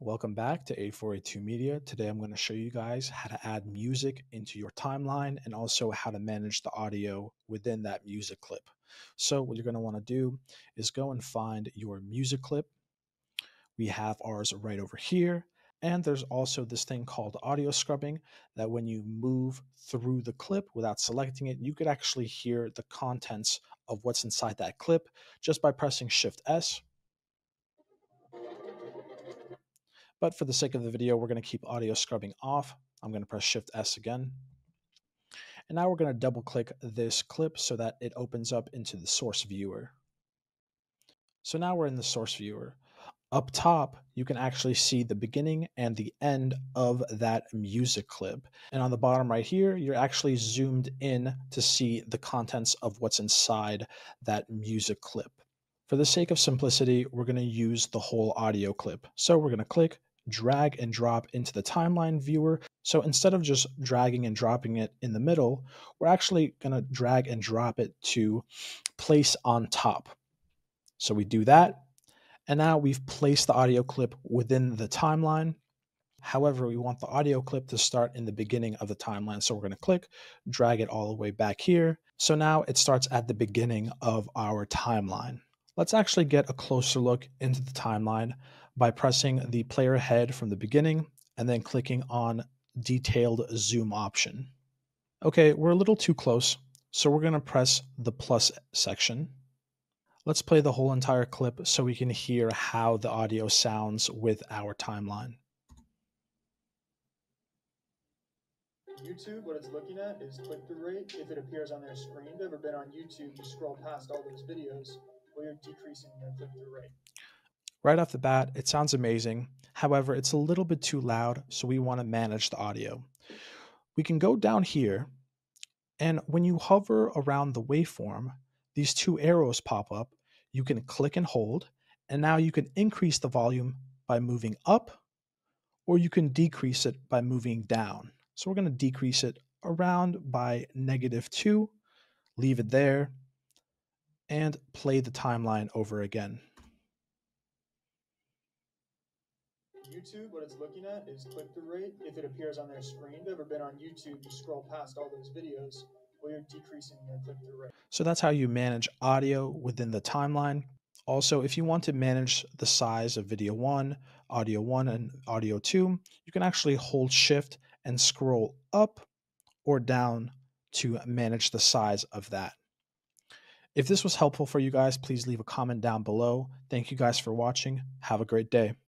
Welcome back to 8482 Media. Today I'm going to show you guys how to add music into your timeline and also how to manage the audio within that music clip. So what you're going to want to do is go and find your music clip. We have ours right over here. And there's also this thing called audio scrubbing that when you move through the clip without selecting it, you could actually hear the contents of what's inside that clip just by pressing Shift S But for the sake of the video, we're going to keep audio scrubbing off. I'm going to press Shift S again. And now we're going to double click this clip so that it opens up into the source viewer. So now we're in the source viewer. Up top, you can actually see the beginning and the end of that music clip. And on the bottom right here, you're actually zoomed in to see the contents of what's inside that music clip. For the sake of simplicity, we're going to use the whole audio clip. So we're going to click drag and drop into the timeline viewer. So instead of just dragging and dropping it in the middle, we're actually going to drag and drop it to place on top. So we do that. And now we've placed the audio clip within the timeline. However, we want the audio clip to start in the beginning of the timeline. So we're going to click, drag it all the way back here. So now it starts at the beginning of our timeline. Let's actually get a closer look into the timeline by pressing the player head from the beginning and then clicking on detailed zoom option. Okay, we're a little too close, so we're going to press the plus section. Let's play the whole entire clip so we can hear how the audio sounds with our timeline. YouTube, what it's looking at is click-through rate if it appears on their screen. You've ever been on YouTube, you scroll past all those videos where you're decreasing your click-through rate. Right off the bat, it sounds amazing. However, it's a little bit too loud, so we want to manage the audio. We can go down here, and when you hover around the waveform, these two arrows pop up. You can click and hold, and now you can increase the volume by moving up, or you can decrease it by moving down. So we're going to decrease it around by negative 2, leave it there, and play the timeline over again. YouTube, what it's looking at is click-through rate if it appears on their screen. If you've ever been on YouTube, you scroll past all those videos well, you're decreasing your click-through rate. So that's how you manage audio within the timeline. Also, if you want to manage the size of video one, audio one, and audio two, you can actually hold shift and scroll up or down to manage the size of that. If this was helpful for you guys, please leave a comment down below. Thank you guys for watching. Have a great day.